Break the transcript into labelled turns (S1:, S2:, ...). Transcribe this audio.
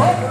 S1: 어허.